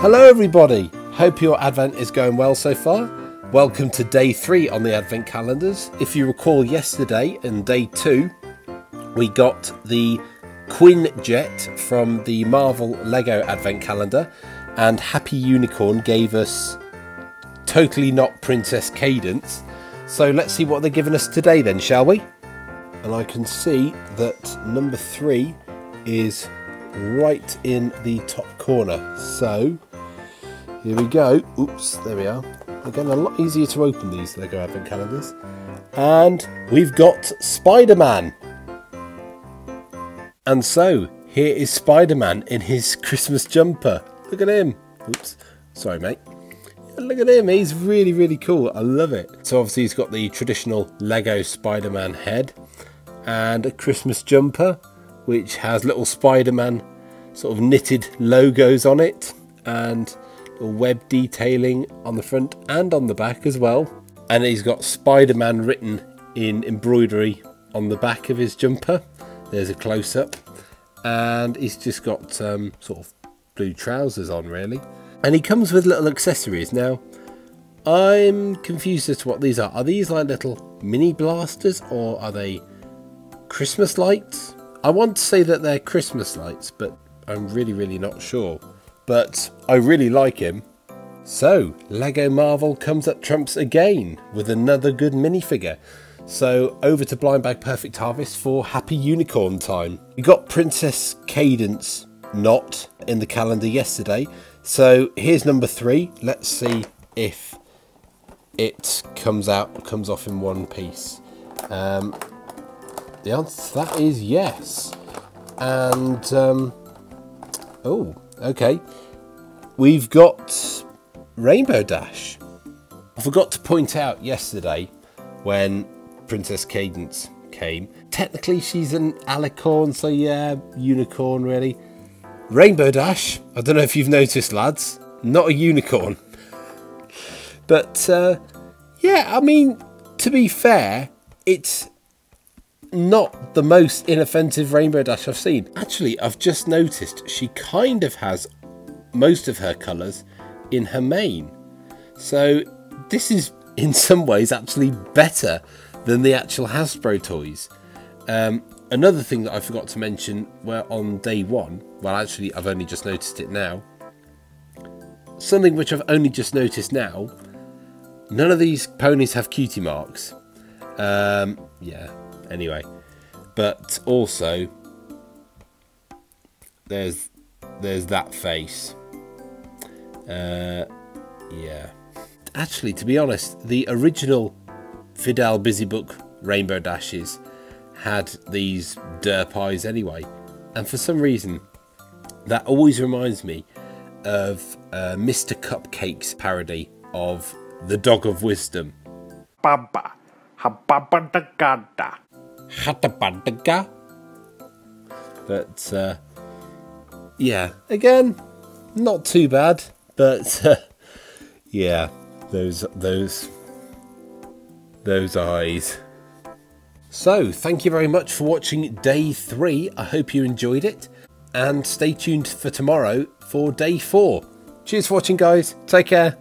Hello, everybody. Hope your Advent is going well so far. Welcome to day three on the Advent calendars. If you recall, yesterday and day two, we got the Quinjet from the Marvel Lego Advent calendar, and Happy Unicorn gave us Totally Not Princess Cadance. So let's see what they're giving us today, then, shall we? And I can see that number three is right in the top corner. So here we go. Oops, there we are. Again, a lot easier to open these Lego Advent calendars. And we've got Spider-Man. And so, here is Spider-Man in his Christmas jumper. Look at him. Oops, sorry mate. Look at him, he's really, really cool. I love it. So obviously he's got the traditional Lego Spider-Man head and a Christmas jumper which has little Spider-Man sort of knitted logos on it and web detailing on the front and on the back as well. And he's got Spider-Man written in embroidery on the back of his jumper. There's a close-up. And he's just got um, sort of blue trousers on really. And he comes with little accessories. Now, I'm confused as to what these are. Are these like little mini blasters or are they Christmas lights? I want to say that they're Christmas lights, but I'm really, really not sure. But I really like him. So, LEGO Marvel comes up trumps again with another good minifigure. So, over to Blind Bag Perfect Harvest for Happy Unicorn time. We got Princess Cadance not in the calendar yesterday. So, here's number three. Let's see if it comes out, comes off in one piece. Um, the answer to that is yes. And, um, oh, okay. We've got Rainbow Dash. I forgot to point out yesterday when Princess Cadance came. Technically, she's an alicorn, so yeah, unicorn really. Rainbow Dash, I don't know if you've noticed, lads, not a unicorn. But uh, yeah, I mean, to be fair, it's not the most inoffensive Rainbow Dash I've seen. Actually, I've just noticed she kind of has most of her colours in her mane. So this is in some ways actually better than the actual Hasbro toys. Um, another thing that I forgot to mention were on day one, well actually I've only just noticed it now, something which I've only just noticed now, none of these ponies have cutie marks. Um, yeah, anyway. But also, there's there's that face. Uh, yeah. Actually, to be honest, the original Phidal Busybook Rainbow Dashes had these derp eyes anyway. And for some reason, that always reminds me of uh, Mr. Cupcake's parody of The Dog of Wisdom. Baba, hababadagada. Hatabadaga. But uh, yeah, again, not too bad. But uh, yeah, those those those eyes. So, thank you very much for watching day three. I hope you enjoyed it. And stay tuned for tomorrow for day four. Cheers for watching, guys. Take care.